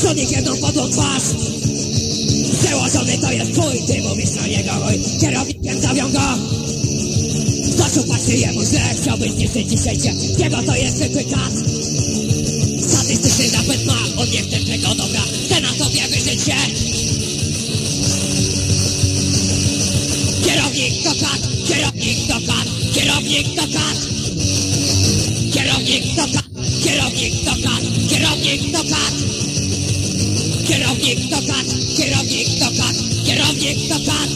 Człowiek jedną podłą twarz. Przełożony to jest twój, ty mówisz na niego chuj Kierownikiem zawią go. Z oczu patrzy jemu źle Chciałbyś zniszczyć dzisiaj cię Jego to jest zwykły kat Statystyczny zapęd ma On nie chce tego dobra Chce na tobie wyżyć się. Kierownik to kat Kierownik to kat Kierownik to kat Kierownik to kat Kierownik to kat to kat Kierownik to kat Kierownik to kat Kierownik to kat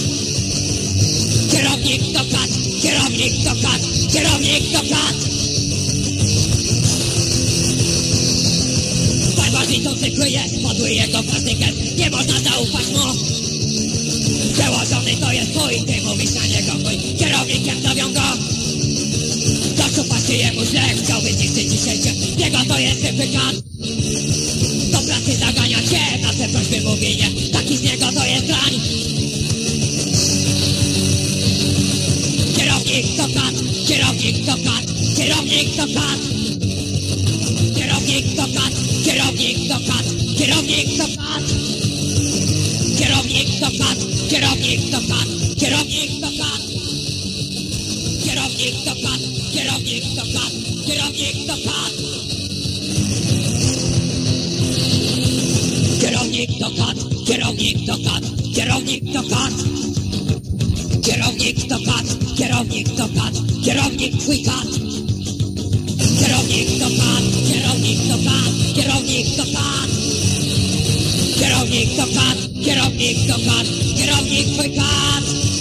Kierownik to kat Kierownik to kat Kierownik to kat Barbarzyńcą zwykły jest Podły jego plastykiem. Nie można zaufać mu. Przełożony to jest twój Ty mówisz na niego mój Kierownikiem zawią go. Zawsze patrzy jemu źle Chciałby zniszczyć dzisiaj cię Jego to jest zwykły Kierownik to kat, kierownik to kat, kierownik to kat. Kierownik to kat, kierownik to kat, kierownik to kat. Kierownik to kat, kierownik to kat, kierownik to kat. Kierownik to kat, kierownik to kat, kierownik to kat. Kierownik to kat, kierownik to kat, kierownik to kat. Kierownik to kat Kierownik to kat Kierownik twój kat Kierownik to kat Kierownik to kat Kierownik to kat Kierownik to kat Kierownik to kat Kierownik twój kat